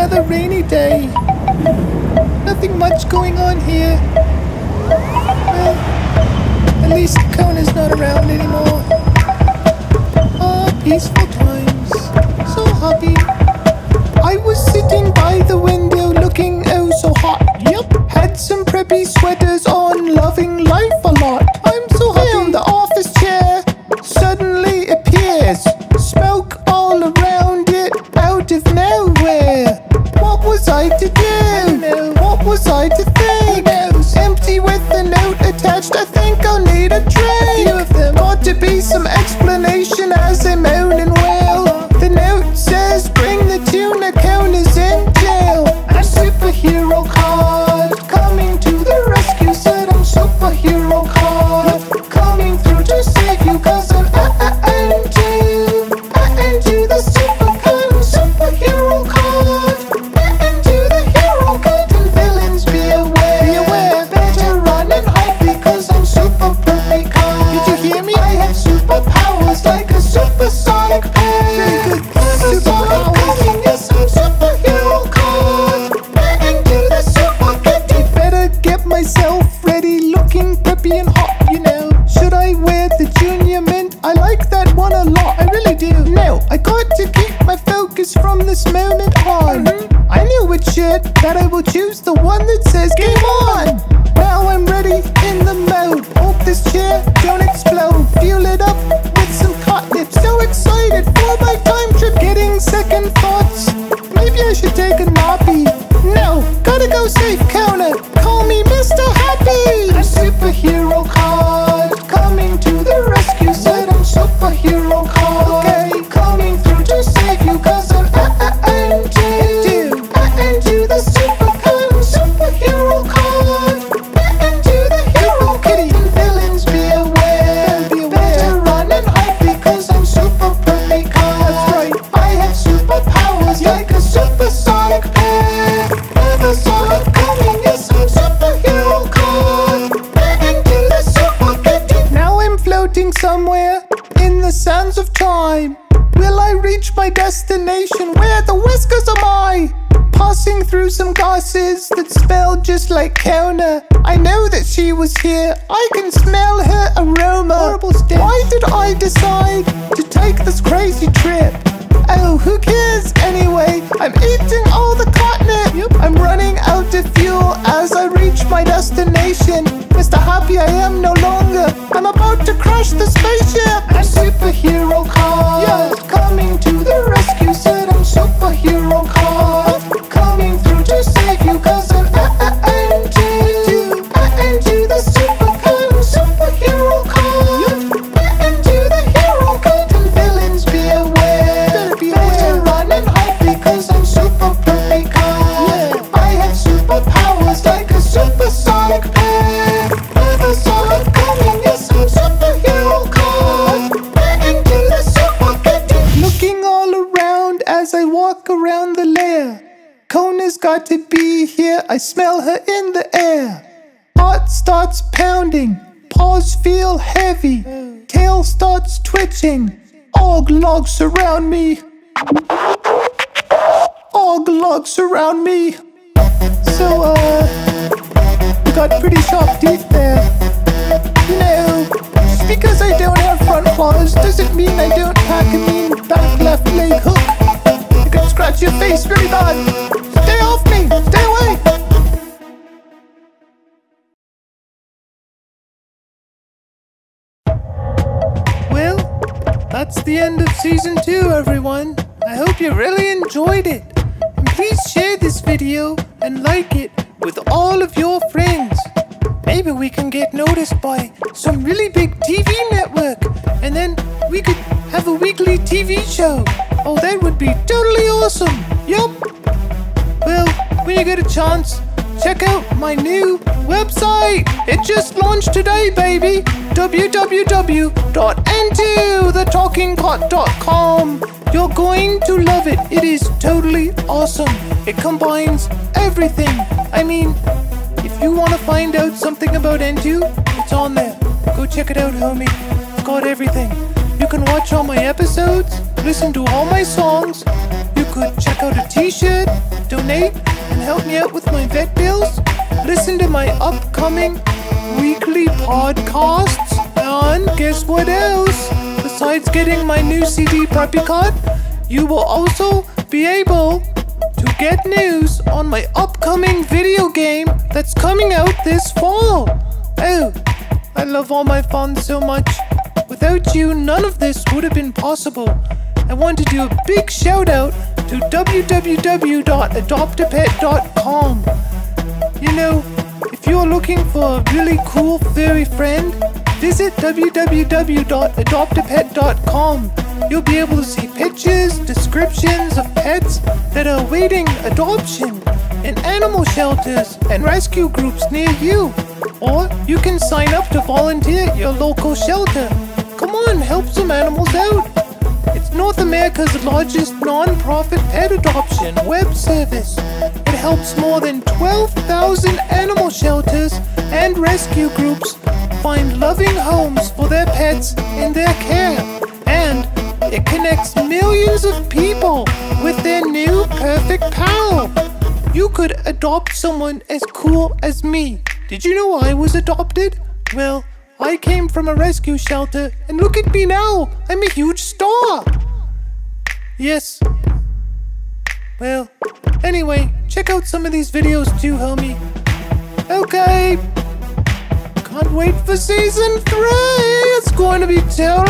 another rainy day. Nothing much going on here. Well, at least Kona's not around anymore. Ah, peaceful times. So happy. I was sitting by the window looking oh so hot. Yep. Had some preppy sweaters on, need a drink. Of them. Got to be some focus from this moment on. Mm-hmm. I knew which shirt that I will choose, the one that says game on. Now I'm ready in the mode. Hope this chair don't explode. Fuel it up with some catnip. So excited for my time trip. Getting second somewhere in the sands of time. Will I reach my destination? Where the whiskers am I? Passing through some glasses that smell just like Kona. I know that she was here. I can smell her aroma. Horrible Why did I decide to take this crazy trip? Oh, who cares anyway? I'm eating all the the spaceship. Kona's got to be here. I smell her in the air. Heart starts pounding. Paws feel heavy. Tail starts twitching. Og logs surround me. Og logs surround me. So, uh, you got pretty sharp teeth there. You know, just because I don't have front claws doesn't mean I don't pack a mean back left leg hook. I can scratch your face very bad. That's the end of season two, everyone. I hope you really enjoyed it. And please share this video and like it with all of your friends. Maybe we can get noticed by some really big TV network, and then we could have a weekly TV show. Oh, that would be totally awesome. Yup. Well, when you get a chance, check out my new website. It just launched today, baby. www.n2thetalkingcat.com. You're going to love it. It is totally awesome. It combines everything. I mean, if you want to find out something about N2, it's on there. Go check it out, homie. It's got everything. You can watch all my episodes, listen to all my songs. You could check out a TV t-shirt, donate, help me out with my vet bills, listen to my upcoming weekly podcasts, and guess what else? Besides getting my new CD puppy card, you will also be able to get news on my upcoming video game that's coming out this fall. Oh, I love all my fun so much. Without you, none of this would have been possible. I want to do a big shout out to www.adoptapet.com. You know, if you're looking for a really cool furry friend, visit www.adoptapet.com. You'll be able to see pictures, descriptions of pets that are awaiting adoption in animal shelters and rescue groups near you. Or you can sign up to volunteer at your local shelter. Come on, help some animals out. North America's largest non-profit pet adoption web service. It helps more than 12,000 animal shelters and rescue groups find loving homes for their pets in their care. And it connects millions of people with their new perfect pal. You could adopt someone as cool as me. Did you know I was adopted? Well, I came from a rescue shelter, and look at me now. I'm a huge star. Yes. Well, anyway, check out some of these videos too, homie. Okay. Can't wait for season three. It's going to be. Goodbye.